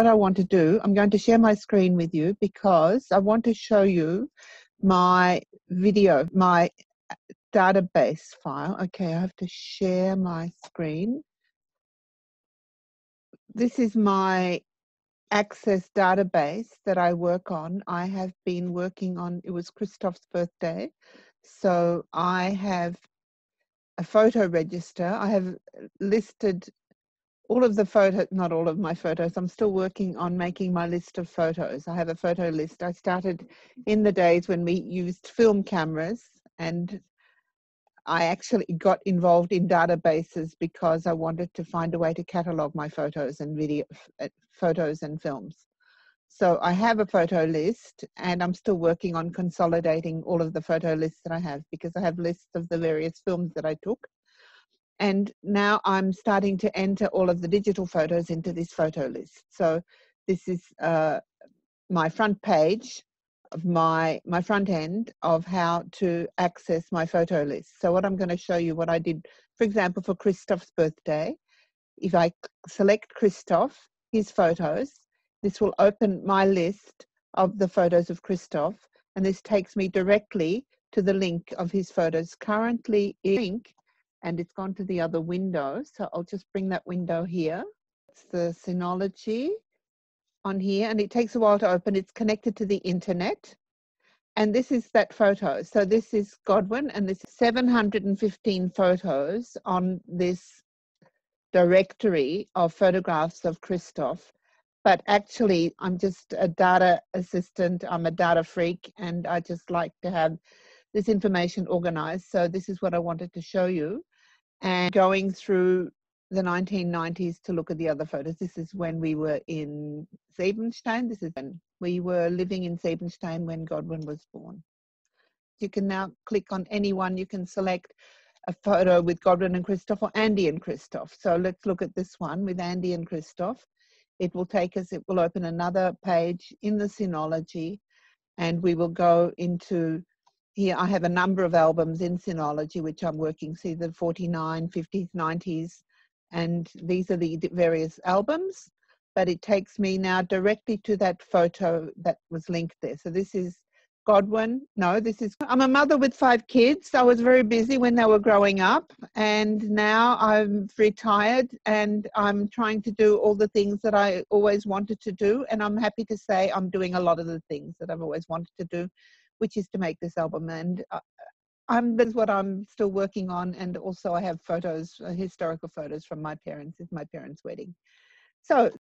what I want to do, I'm going to share my screen with you because I want to show you my video, my database file. Okay, I have to share my screen. This is my Access database that I work on. I have been working on, it was Christoph's birthday. So I have a photo register. I have listed all of the photos, not all of my photos, I'm still working on making my list of photos. I have a photo list. I started in the days when we used film cameras and I actually got involved in databases because I wanted to find a way to catalog my photos and video uh, photos and films. So I have a photo list and I'm still working on consolidating all of the photo lists that I have because I have lists of the various films that I took and now I'm starting to enter all of the digital photos into this photo list. So this is uh, my front page of my, my front end of how to access my photo list. So what I'm going to show you what I did, for example, for Christoph's birthday. If I select Christoph, his photos, this will open my list of the photos of Christoph and this takes me directly to the link of his photos. Currently, link and it's gone to the other window. So I'll just bring that window here. It's the Synology on here and it takes a while to open. It's connected to the internet. And this is that photo. So this is Godwin and this is 715 photos on this directory of photographs of Christoph. But actually, I'm just a data assistant. I'm a data freak and I just like to have this information organized. So this is what I wanted to show you and going through the 1990s to look at the other photos. This is when we were in Siebenstein. This is when we were living in Siebenstein when Godwin was born. You can now click on any one. You can select a photo with Godwin and Christoph or Andy and Christoph. So let's look at this one with Andy and Christoph. It will take us, it will open another page in the Synology and we will go into here I have a number of albums in Synology, which I'm working, see the 49, 50s, 90s, and these are the various albums, but it takes me now directly to that photo that was linked there. So this is Godwin. No, this is, I'm a mother with five kids. I was very busy when they were growing up and now I'm retired and I'm trying to do all the things that I always wanted to do. And I'm happy to say I'm doing a lot of the things that I've always wanted to do which is to make this album. And uh, I'm, that's what I'm still working on. And also I have photos, uh, historical photos from my parents, my parents' wedding. So